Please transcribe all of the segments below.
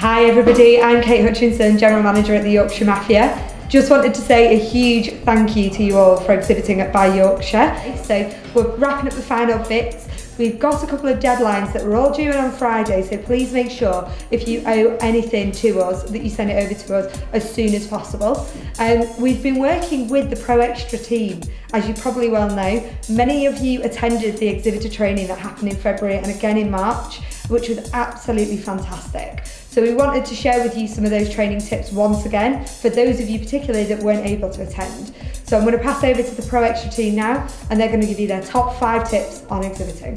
Hi everybody, I'm Kate Hutchinson, General Manager at the Yorkshire Mafia. Just wanted to say a huge thank you to you all for exhibiting at Buy Yorkshire. So we're wrapping up the final bits. We've got a couple of deadlines that we're all due on Friday, so please make sure if you owe anything to us that you send it over to us as soon as possible. Um, we've been working with the ProExTra team, as you probably well know. Many of you attended the exhibitor training that happened in February and again in March, which was absolutely fantastic. So we wanted to share with you some of those training tips once again, for those of you particularly that weren't able to attend. So I'm going to pass over to the ProExTra team now, and they're going to give you their top five tips on exhibiting.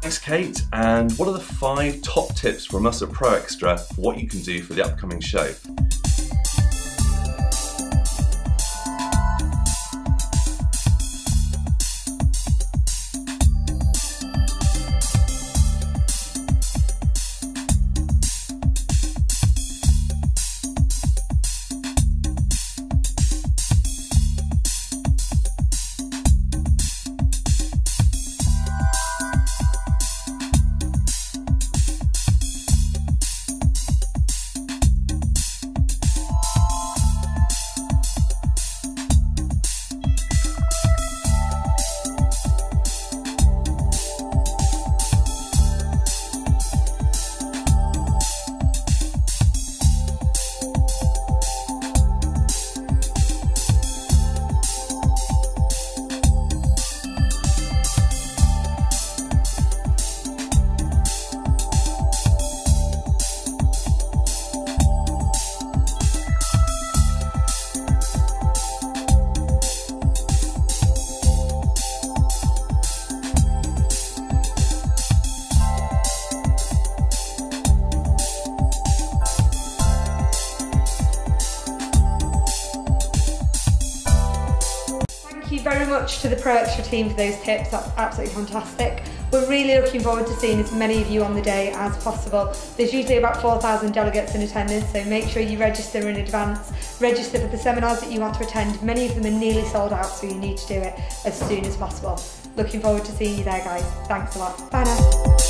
Thanks, Kate. And what are the five top tips from us at ProExTra for what you can do for the upcoming show? Very much to the ProExTra team for those tips. That's absolutely fantastic. We're really looking forward to seeing as many of you on the day as possible. There's usually about 4,000 delegates in attendance, so make sure you register in advance. Register for the seminars that you want to attend. Many of them are nearly sold out, so you need to do it as soon as possible. Looking forward to seeing you there, guys. Thanks a lot. Bye now.